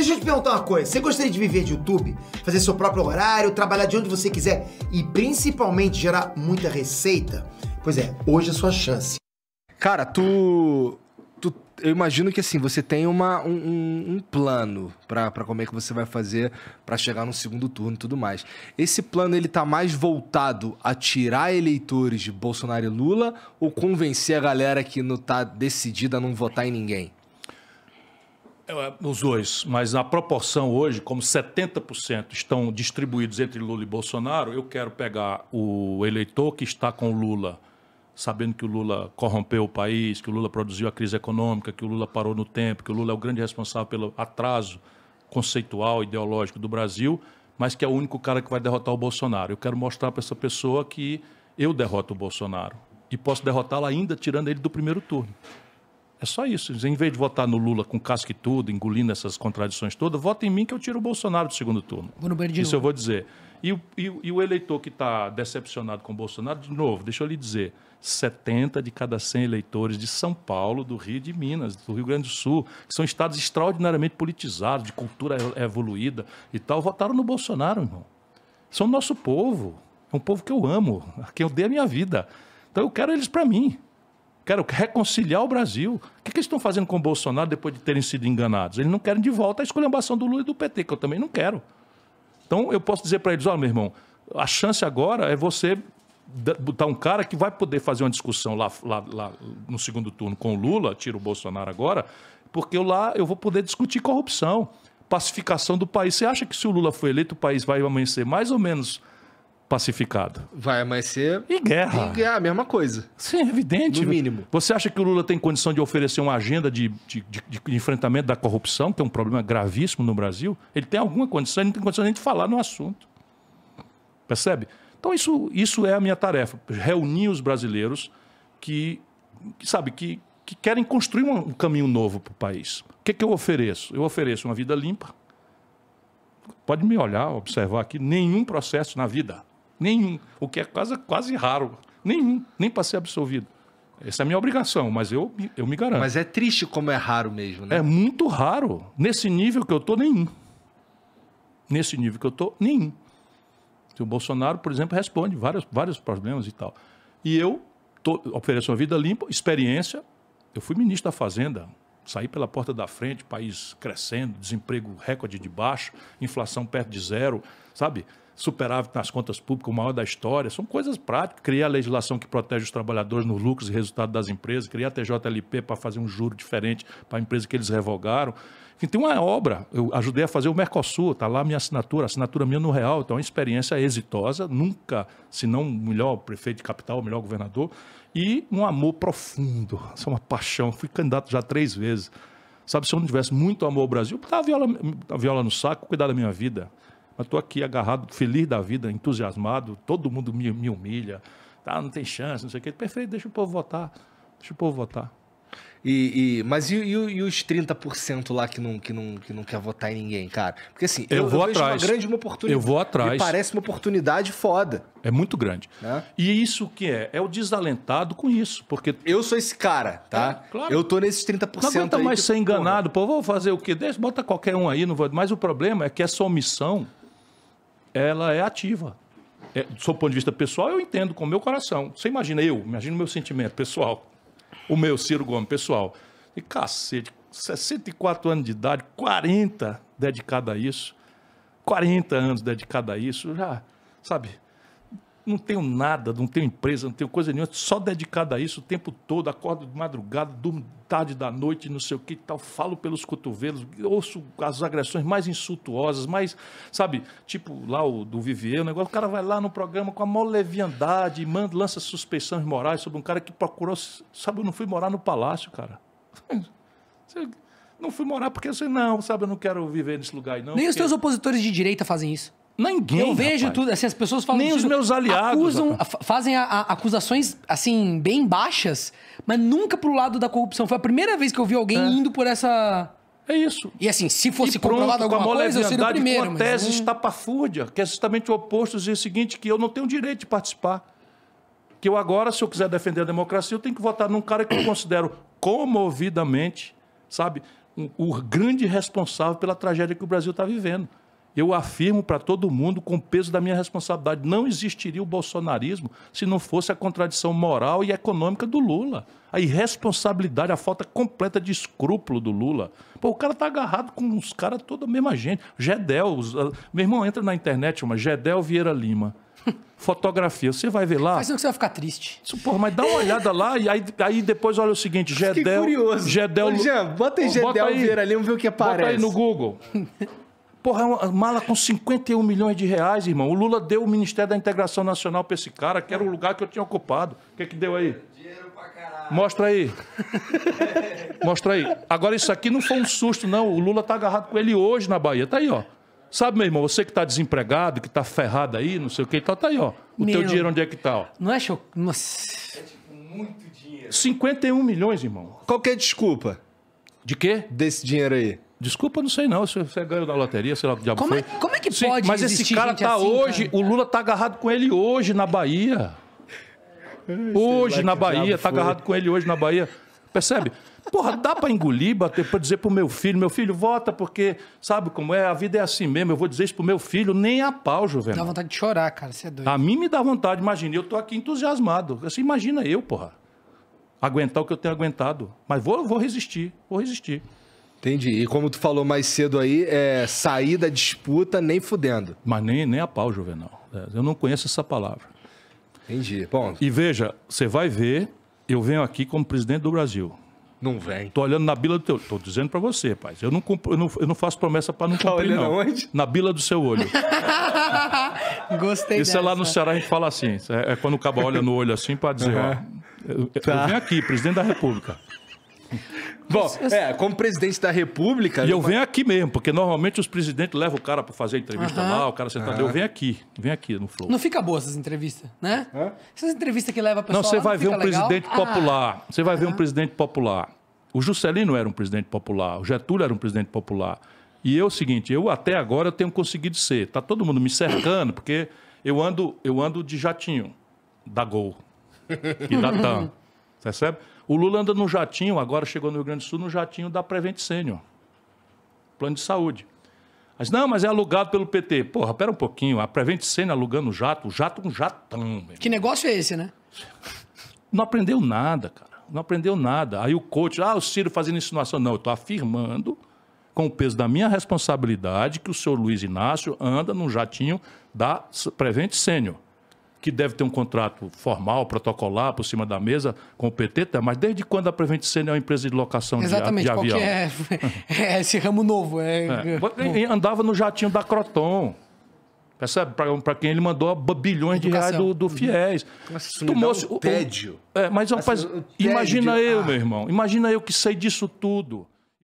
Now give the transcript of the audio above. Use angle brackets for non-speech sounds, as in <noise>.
Deixa eu te perguntar uma coisa. Você gostaria de viver de YouTube? Fazer seu próprio horário, trabalhar de onde você quiser e principalmente gerar muita receita? Pois é, hoje é a sua chance. Cara, tu. tu eu imagino que assim, você tem uma, um, um plano para como é que você vai fazer para chegar no segundo turno e tudo mais. Esse plano ele tá mais voltado a tirar eleitores de Bolsonaro e Lula ou convencer a galera que não tá decidida a não votar em ninguém? É, os dois, mas a proporção hoje, como 70% estão distribuídos entre Lula e Bolsonaro, eu quero pegar o eleitor que está com Lula, sabendo que o Lula corrompeu o país, que o Lula produziu a crise econômica, que o Lula parou no tempo, que o Lula é o grande responsável pelo atraso conceitual, ideológico do Brasil, mas que é o único cara que vai derrotar o Bolsonaro. Eu quero mostrar para essa pessoa que eu derroto o Bolsonaro e posso derrotá-lo ainda tirando ele do primeiro turno. É só isso. Em vez de votar no Lula com casca e tudo, engolindo essas contradições todas, vota em mim que eu tiro o Bolsonaro do segundo turno. Isso eu vou dizer. E o, e, e o eleitor que está decepcionado com o Bolsonaro, de novo, deixa eu lhe dizer, 70 de cada 100 eleitores de São Paulo, do Rio e de Minas, do Rio Grande do Sul, que são estados extraordinariamente politizados, de cultura evoluída e tal, votaram no Bolsonaro, irmão. São nosso povo. É um povo que eu amo, a quem eu dei a minha vida. Então eu quero eles para mim. Quero reconciliar o Brasil. O que, que eles estão fazendo com o Bolsonaro depois de terem sido enganados? Eles não querem de volta a esculhambação do Lula e do PT, que eu também não quero. Então eu posso dizer para eles: olha, meu irmão, a chance agora é você botar um cara que vai poder fazer uma discussão lá, lá- lá no segundo turno com o Lula, tira o Bolsonaro agora, porque eu lá eu vou poder discutir corrupção, pacificação do país. Você acha que se o Lula for eleito, o país vai amanhecer mais ou menos pacificado? Vai amanhecer. E guerra. E é a mesma coisa. Sim, é evidente. No mínimo. Você acha que o Lula tem condição de oferecer uma agenda de, de- de- de enfrentamento da corrupção, que é um problema gravíssimo no Brasil? Ele tem alguma condição, ele não tem condição nem de falar no assunto. Percebe? Então, isso, isso é a minha tarefa: reunir os brasileiros que, que sabe, que, que querem construir um, um caminho novo para o país. O que, que eu ofereço? Eu ofereço uma vida limpa. Pode me olhar, observar aqui, nenhum processo na vida. Nenhum. O que é quase, quase raro. Nenhum. Nem para ser absolvido. Essa é a minha obrigação, mas eu, me- eu me garanto. Mas é triste como é raro mesmo, né? É muito raro. Nesse nível que eu tô, nenhum. Nesse nível que eu tô, nenhum. O Bolsonaro, por exemplo, responde vários, vários problemas e tal. E eu tô, ofereço uma vida limpa, experiência. Eu fui ministro da Fazenda, saí pela porta da frente, país crescendo, desemprego recorde de baixo, inflação perto de zero, sabe? Superávit nas contas públicas, o maior da história. São coisas práticas. Criei a legislação que protege os trabalhadores nos lucros e resultados das empresas. Criei a TJLP para fazer um juro diferente para a empresa que eles revogaram. Tem uma obra. Eu ajudei a fazer o Mercosul, está lá minha assinatura, assinatura minha no real. Então, é uma experiência exitosa. Nunca, se não o melhor prefeito de capital, o melhor governador. E um amor profundo. É uma paixão. Fui candidato já três vezes. Sabe, se eu não tivesse muito amor ao Brasil, botar a viola, a viola no saco, cuidar da minha vida. Mas estou aqui agarrado, feliz da vida, entusiasmado, todo mundo me, me humilha. Tá, não tem chance, não sei o quê. Perfeito, deixa o povo votar. Deixa o povo votar. E, e- mas e, e e os 30% lá que não, que, não, que não quer votar em ninguém, cara? Porque assim, Eu vou vejo atrás. uma grande uma oportunidade. Eu vou atrás. Me parece uma oportunidade foda. É muito grande. Né? E isso que é? É o desalentado com isso. Porque Eu sou esse cara, tá? É, claro. Eu tô nesses 30% não aguenta mais que, ser enganado. Pô, vou fazer o quê? Deixa, bota qualquer um aí. Não vou... Mas o problema é que essa omissão, ela é ativa. É, do seu ponto de vista pessoal, eu entendo com o meu coração. Você imagina eu, imagina o meu sentimento pessoal. O meu, Ciro Gomes, pessoal. E cacete, 64 anos de idade, 40 dedicado a isso. 40 anos dedicado a isso, já, sabe? Não tenho nada, não tenho empresa, não tenho coisa nenhuma, só dedicado a isso o tempo todo, acordo de madrugada, durmo tarde da noite, não sei o que e tal, falo pelos cotovelos, ouço as agressões mais insultuosas, mais, sabe, tipo lá o do Vivier, o negócio, o cara vai lá no programa com a maior leviandade, manda, lança suspeições morais sobre um cara que procurou, sabe, eu não fui morar no palácio, cara. <laughs> Não fui morar porque você não, sabe, eu não quero viver nesse lugar aí, não. Nem os porque- teus opositores de direita fazem isso. Ninguém. eu vejo rapaz. tudo, assim, as pessoas falam... Nem os meus aliados, Acusam, fazem a- a- acusações, assim, bem baixas, mas nunca pro lado da corrupção. Foi a primeira vez que eu vi alguém indo por essa... É isso. E assim, se fosse e pronto, comprovado com a alguma coisa, eu seria o primeiro. com a mas tese não- estapafúrdia, que é justamente o oposto, dizer o seguinte, que eu não tenho direito de participar. Que eu agora, se eu quiser defender a democracia, eu tenho que votar num cara que eu considero comovidamente, sabe, o grande responsável pela tragédia que o Brasil está vivendo. Eu afirmo para todo mundo, com o peso da minha responsabilidade, não existiria o bolsonarismo se não fosse a contradição moral e econômica do Lula. A irresponsabilidade, a falta completa de escrúpulo do Lula. Pô, o cara tá agarrado com os caras toda a mesma gente. Gedel, os- ah, meu irmão, entra na internet, chama Gedel Vieira Lima. <laughs> Fotografia, você vai ver lá. Faz senão que você vai ficar triste. Isso, Porra, mas dá uma olhada lá e aí, aí depois olha o seguinte, Fiquei Gedel... curioso. Gedel Ô, Jean, bota Ó, Gedel. Vieira Lima, vê o que aparece. Bota aí no Google. <laughs> Porra, é uma mala com 51 milhões de reais, irmão. O Lula deu o Ministério da Integração Nacional pra esse cara, que era o lugar que eu tinha ocupado. O que que deu aí? Mostra aí. <laughs> Mostra aí. Agora, isso aqui não foi um susto, não. O Lula tá agarrado com ele hoje na Bahia. Tá aí, ó. Sabe, meu irmão, você que tá desempregado, que tá ferrado aí, não sei o que e tal, tá aí, ó. O teu Meu. dinheiro onde é que tá, ó? Não é show? Nossa. 51 milhões, irmão. Qual que é a desculpa De quê? desse dinheiro aí? Desculpa, não sei não. Se você ganhou na loteria, sei lá o que diabo Como é, foi. como é que Sim, pode mas esse cara tá assim, hoje, cara? o Lula tá agarrado com ele hoje na Bahia. Hoje na Bahia, tá agarrado com ele hoje na Bahia. Percebe? Porra, dá pra engolir, bater, pra dizer pro meu filho, meu filho, vota, porque sabe como é? A vida é assim mesmo. Eu vou dizer isso pro meu filho, nem a pau, Dá Juvenal. vontade de chorar, cara. Você é doido. A mim me dá vontade, imagina, eu tô aqui entusiasmado. Assim, imagina eu, porra. Aguentar o que eu tenho aguentado. Mas vou, vou resistir, vou resistir. Entendi. E como tu falou mais cedo aí, é sair da disputa nem fudendo. Mas nem, nem a pau, Juvenal. É, Eu não conheço essa palavra. Entendi. Bom, E veja, você vai ver, eu venho aqui como presidente do Brasil. não vem. Tô olhando na bila do teu. Tô dizendo para você, pai. Eu não, eu não, eu não faço promessa para não Tá cumprir, olhando não. aonde? Na bila do seu olho. <laughs> Gostei Isso é lá no dessa. Ceará a gente fala assim. É, é quando o cabo olha no olho assim para dizer, ó. Eu, eu Tá. venho aqui, presidente da República. <laughs> Bom, é, como presidente da República. E eu venho aqui mesmo, porque normalmente os presidentes levam o cara para fazer entrevista lá, o cara sentado. Eu venho aqui, venho aqui no Flow. Não fica boa essas entrevistas, né? Essas entrevistas que leva a pessoa Não, você vai ver um legal? presidente Ah, popular. Você vai ver um presidente popular. O Juscelino era um presidente popular. O Getúlio era um presidente popular. E eu, é o seguinte, eu até agora eu tenho conseguido ser. Tá todo mundo me cercando, porque eu ando, eu ando de jatinho da Gol e da TAM. <laughs> Percebe? O Lula anda no jatinho, agora chegou no Rio Grande do Sul, no jatinho da Prevent Senior. Plano de saúde. Mas não, mas é alugado pelo PT. Porra, pera um pouquinho. A Prevent Senior alugando jato, o jato é um jatão, meu. Que negócio é esse, né? Não aprendeu nada, cara. Não aprendeu nada. Aí o coach, ah, o Ciro fazendo insinuação. Não, eu estou afirmando, com o peso da minha responsabilidade, que o senhor Luiz Inácio anda num jatinho da Prevent Sênior, que deve ter um contrato formal, protocolar, por cima da mesa com o PT, tá? mas desde quando a Prevent é uma empresa de locação de, Exatamente. de Qual avião? que é, é esse ramo novo? É, É. E Andava no jatinho da Croton. Percebe? Para quem ele mandou bilhões de reais Educação. do, do FIES. Nossa, dá um tédio. É, mas rapaz, o tédio imagina de- eu, Ah. meu irmão. Imagina eu que sei disso tudo.